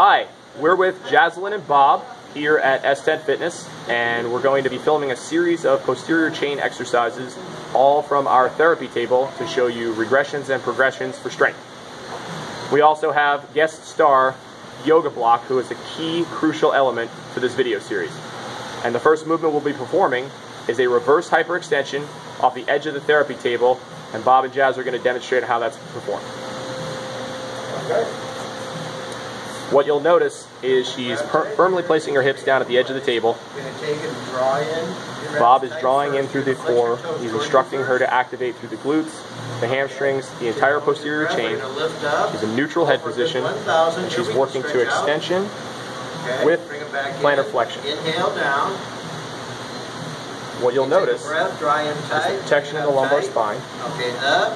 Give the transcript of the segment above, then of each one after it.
Hi, we're with Jaslyn and Bob here at S10 Fitness, and we're going to be filming a series of posterior chain exercises, all from our therapy table to show you regressions and progressions for strength. We also have guest star Yoga Block, who is a key crucial element to this video series. And the first movement we'll be performing is a reverse hyperextension off the edge of the therapy table, and Bob and Jazz are going to demonstrate how that's performed. Okay. What you'll notice is she's firmly placing her hips down at the edge of the table. Bob is drawing in through the core. He's instructing her to activate through the glutes, the hamstrings, the entire posterior chain. She's in neutral head position, and she's working to extension with plantar flexion. Inhale down. What you'll notice is the protection of the lumbar spine, Okay, up.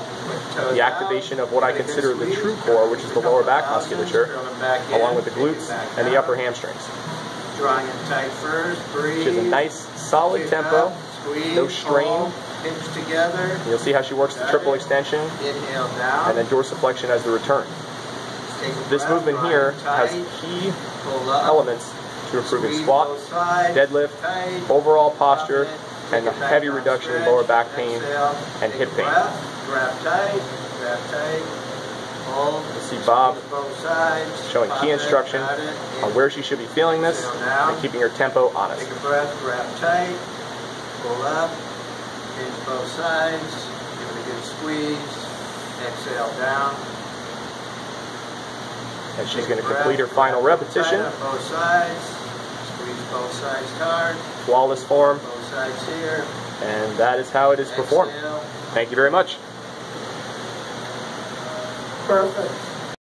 The activation of what I Give it a good consider the true core, which is the lower back musculature, throw them back in, along with the glutes and the upper hamstrings. Dry and tight first. Breathe. She has a nice, solid tempo. no strain. Pinch together. You'll see how she works the triple extension and then dorsiflexion as the return. This movement here has key elements to improving squat, deadlift, overall posture, and a heavy reduction in lower back pain and hip pain. Breath. Grab tight. Hold. You see Bob showing key instruction on where she should be feeling this and keeping her tempo honest. Take a breath, grab tight, pull up, hinge both sides, give it a good squeeze, exhale down. And she's going to complete her final repetition. both sides, squeeze both sides hard, Flawless form, both sides here. and that is how it is performed. Thank you very much. Perfect.